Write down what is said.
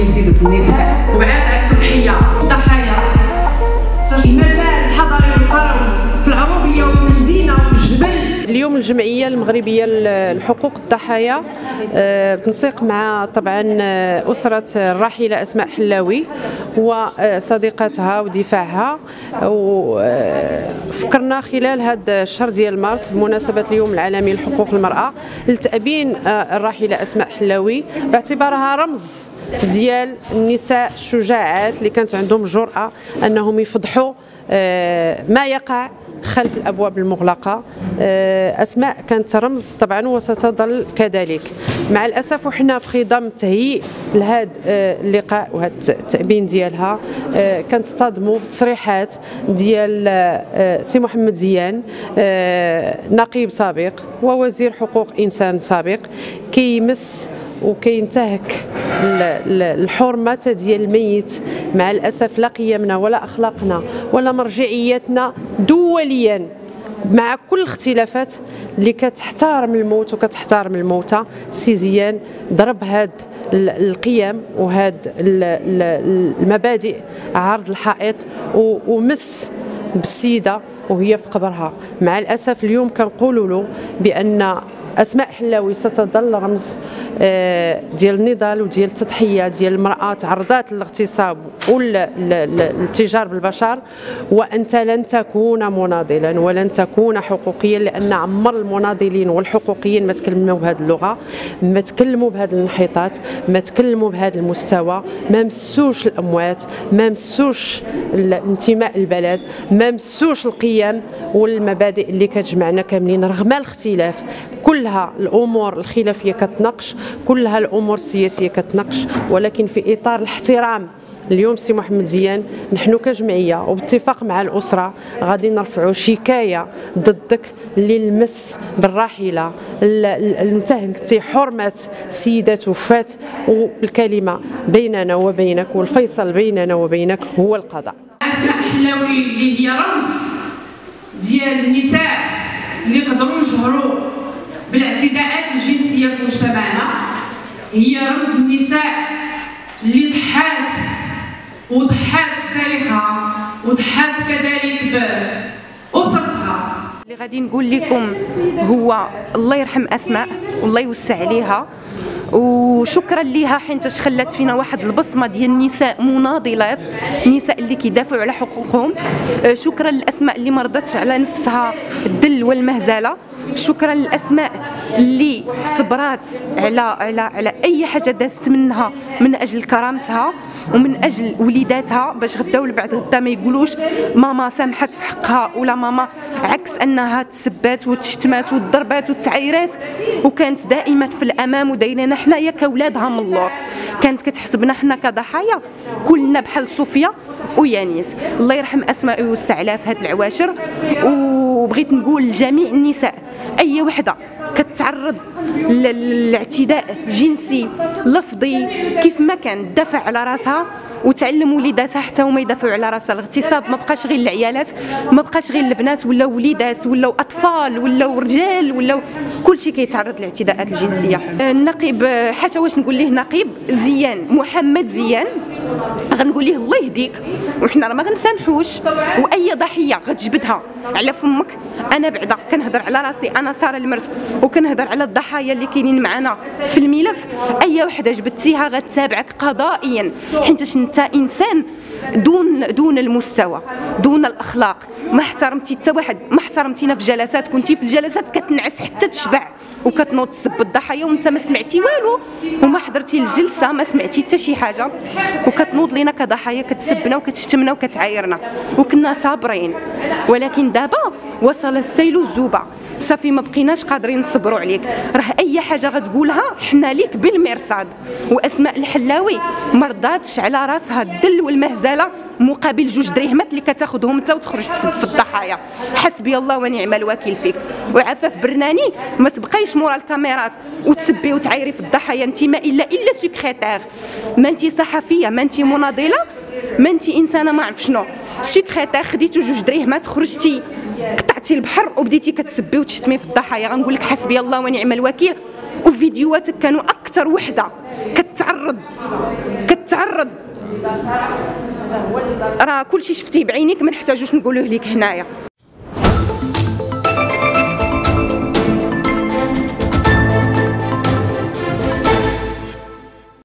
النساء التضحية الضحايا. المجال الحضري والقروي في العروبية وفي المدينة وفي الجبل اليوم الجمعية المغربية لحقوق الضحايا آه، بتنسيق مع طبعا آه، أسرة الراحلة أسماء حلاوي. وصديقتها ودفاعها. وفكرنا خلال هذا الشهر ديال مارس بمناسبة اليوم العالمي لحقوق المرأة لتأبين آه، الراحله أسماء حلاوي باعتبارها رمز ديال النساء الشجاعات اللي كانت عندهم جرأة أنهم يفضحوا ما يقع خلف الأبواب المغلقة. آه، أسماء كانت رمز طبعا وستظل كذلك. مع الأسف وحنا في خضم تهيئ لهذا آه، اللقاء وهذا التابين ديالها. آه، كنصطدموا بتصريحات ديال سي محمد زيان نقيب سابق ووزير حقوق إنسان سابق كيمس وكينتهك الحرمة ديال الميت. مع الأسف لا قيمنا ولا أخلاقنا ولا مرجعيتنا دوليا. مع كل الاختلافات اللي كتحترم الموت وكتحترم الموتى سي زيان ضرب هاد القيم وهاد المبادئ عرض الحائط ومس بالسيده وهي في قبرها. مع الأسف اليوم كنقولوا له بأن أسماء حلاوي ستظل رمز آه، ديال النضال وديال التضحية ديال المرآة تعرضات للاغتصاب والاتجار بالبشر وانت لن تكون مناضلا ولن تكون حقوقيا لأن عمر المناضلين والحقوقيين ما تكلموا بهذه اللغة ما تكلموا بهذه الانحطاط ما تكلموا بهذا المستوى ما مسوش الأموات ما مسوش انتماء البلد ما مسوش القيم والمبادئ اللي كتجمعنا كاملين رغم الاختلاف. كلها الأمور الخلافية كتناقش كلها الأمور السياسية كتناقش ولكن في إطار الاحترام اليوم سي محمد زيان نحن كجمعية وباتفاق مع الأسرة غادي نرفعوا شكاية ضدك اللي لمس بالراحله المتهمتي حرمة سيدة توفات والكلمة بيننا وبينك والفيصل بيننا وبينك هو القضاء. اسماء حلاوي اللي هي رمز ديال النساء اللي يقدروا يجهروا بالاعتداءات الجنسية في مجتمعنا. هي رمز النساء اللي ضحات وضحات بتاريخها وضحات كذلك باسرتها اللي غادي نقول لكم هو الله يرحم أسماء والله يوسع عليها. وشكرا ليها حيت خلات فينا واحد البصمة ديال النساء مناضلات النساء اللي كيدافعوا على حقوقهم. آه، شكرا للأسماء اللي ما رضتش على نفسها الدل والمهزلة. شكرا للأسماء اللي صبرات على على على أي حاجة دازت منها من أجل كرامتها ومن أجل وليداتها باش غدا بعد غدا ما يقولوش ماما سامحت في حقها ولا ماما عكس أنها تسبات وتشتمات وتضربات وتعايرات. وكانت دائما في الأمام ودايرين حنايا كولادها من الله كانت كتحسبنا حنا كضحايا كلنا بحال صوفيا ويانيس. الله يرحم أسماء ويوسع عليها في هذه العواشر. وبغيت نقول لجميع النساء أي وحدة كتعرض للاعتداء جنسي لفظي كيف ما كان دافع على راسها وتعلم وليداتها حتى هما يدافعوا على راسها. الاغتصاب ما بقاش غير العيالات ما بقاش غير البنات ولا وليدات ولا أطفال ولا رجال ولا كلشي كيتعرض للاعتداءات الجنسية. النقيب حتى واش نقول ليه نقيب؟ زيان محمد زيان. غنقول ليه الله يهديك. وحنا راه ما غنسامحوش. وأي ضحية غتجبدها على فمك أنا بعدا. كنهضر على راسي أنا سارة المرت وكنهضر على الضحايا اللي كاينين معنا في الملف. أي وحدة جبدتيها غتتابعك قضائيا. حيت أنت إنسان دون دون المستوى دون الأخلاق. ما احترمتي حتى واحد. ما احترمتينا في جلسات كنتي في الجلسات كتنعس حتى تشبع. وكتنوض تسب الضحايا وأنت ما سمعتي والو. وما حضرتي الجلسة ما سمعتي حتى شي حاجة. وكتنوض لينا كضحايا كتسبنا وكتشتمنا وكتعايرنا وكنا صابرين. ولكن دابا وصل السيل الزوبه صافي ما بقيناش قادرين نصبروا عليك. راه أي حاجة غتقولها حنا ليك بالمرصاد. وأسماء الحلاوي ما رضاتش على راسها الدل والمهزلة مقابل جوج دريهمات اللي كتاخذهم انت وتخرج تسب في الضحايا. حسبي الله ونعم الوكيل فيك. وعفاف برناني ما تبقايش مورا الكاميرات وتسبي وتعايري في الضحايا. انت ما إلا إلا سكرتير. ما انت صحفية ما انت مناضلة ما انت إنسانة ما عرف شنو. سكرتير خديتو جوج دريهمات خرجتي. طلعتي البحر وبديتي كتسبي وتشتمي في الضحايا. غنقول لك حسبي الله ونعم الوكيل. وفيديوهاتك كانوا أكثر وحدة. كتعرض. كتعرض. راه كلشي شفتيه بعينيك ما نحتاجوش نقولوه لك هنايا.